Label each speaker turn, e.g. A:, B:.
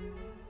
A: Música